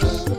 Bye.